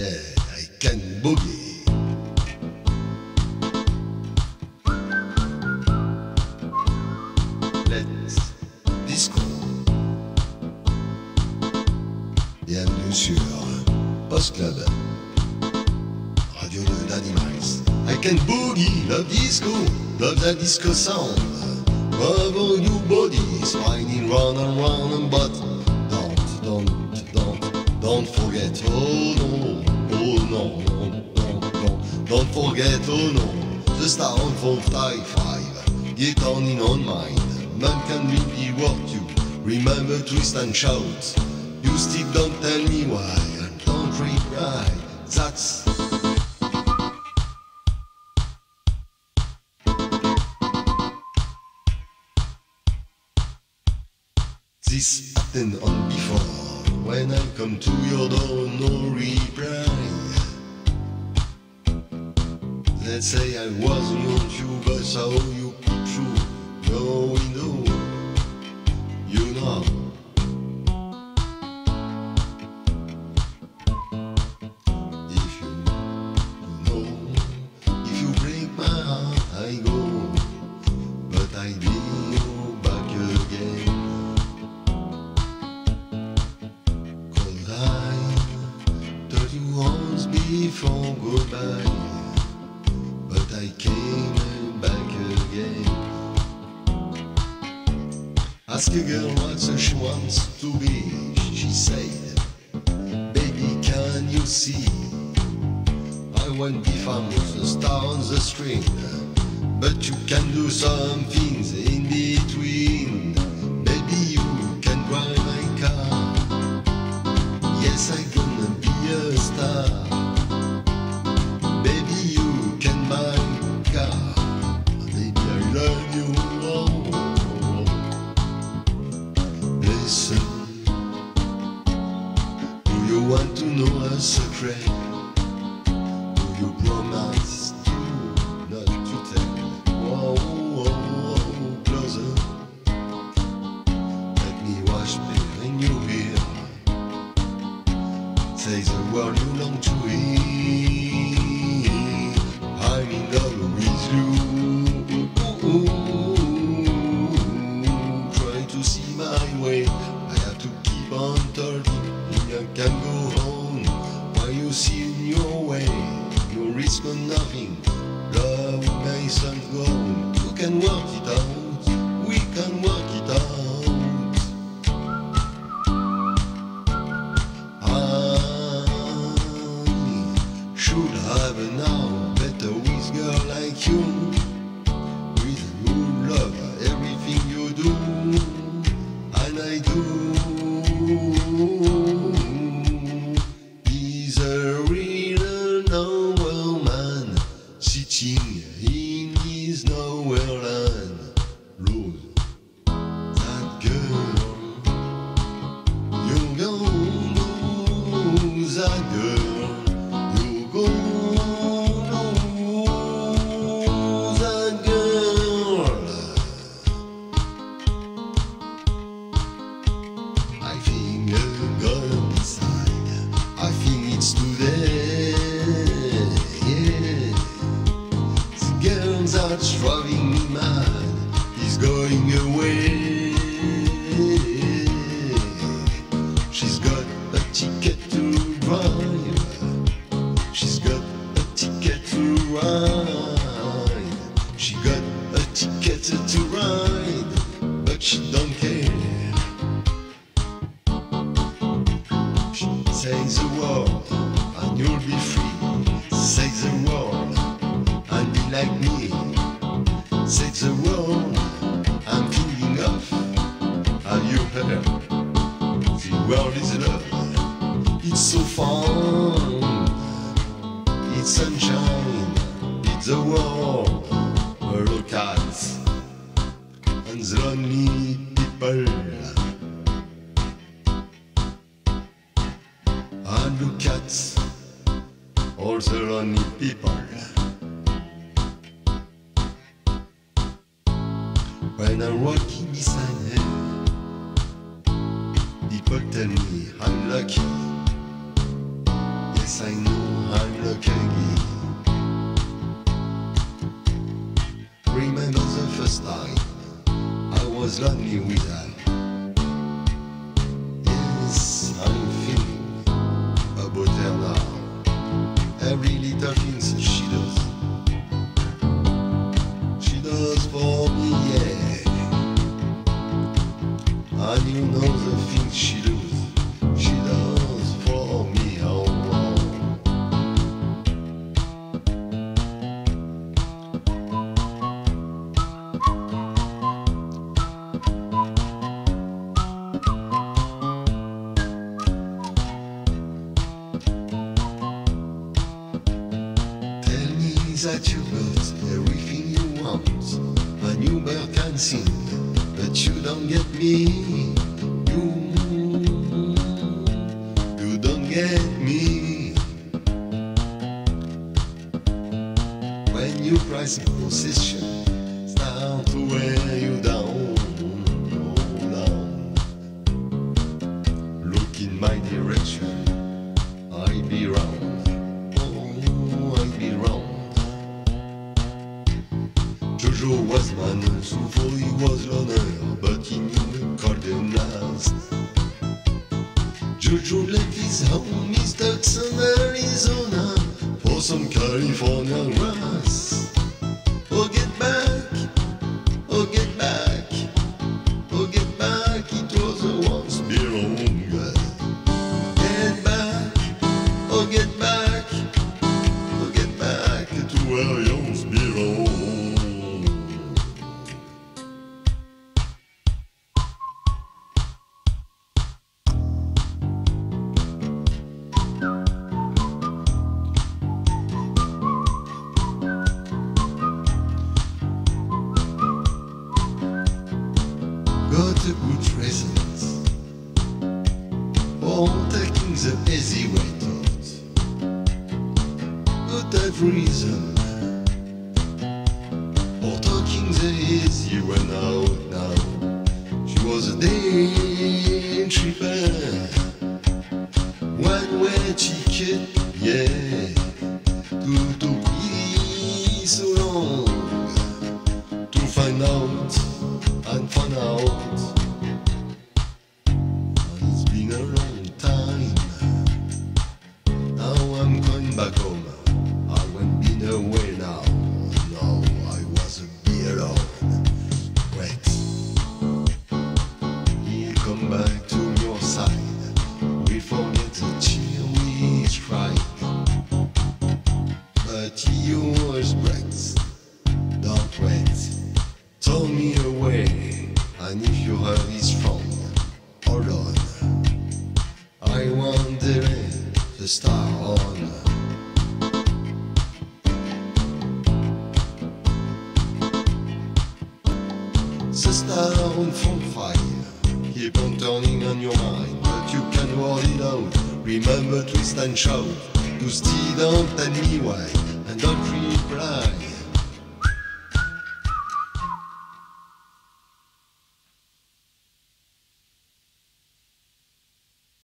Yeah, I can boogie. Let's disco. Bienvenue sur Post Club. Radio de l'Animals. I can boogie, love disco, love the disco sound. Love all your body, spinning round and round but don't, don't, don't, don't forget, oh no, oh no, don't, don't, forget, oh no, the full fly five, get on in on mind, man can really work you, remember twist and shout, you still don't tell me why, and don't reply, that's This happened on before. When I come to your door, Let's say I was on you, but saw you through your window. You know. If you know, if you break my heart, I go, but I be go back again. Cause I told you once before goodbye, I came back again. Ask a girl what she wants to be. She said, Baby, can you see? I won't be famous, a star on the screen, but you can do some things in between. A ride. She got a ticket to ride, but she don't care. She says the word, and you'll be free. Say the word, and be like me. Say the Look at and the lonely people. And look at all the lonely people. When I'm walking beside her, people tell me I'm lucky. Yes, I know was lonely with her. Yes, I'm feeling about her now. Every little thing she does, she does for me, yeah. And you know the things she does, that you got everything you want. A new bird can sing, but you don't get me. You, you don't get me. When you price position, start to wear you down, so he was l'honneur, but he knew Golden Last. Jojo left his home, his Tucson, Arizona, for some California grass. Reason for talking the easy way out now. She was a day tripper, one way ticket, yeah. To to be so long to find out and find out. It's been a long is strong, hold. I want the star on. Star on from fire, keep on turning on your mind, but you can hold it out. Remember to stand shout, to stay don't tell me why, and don't reply.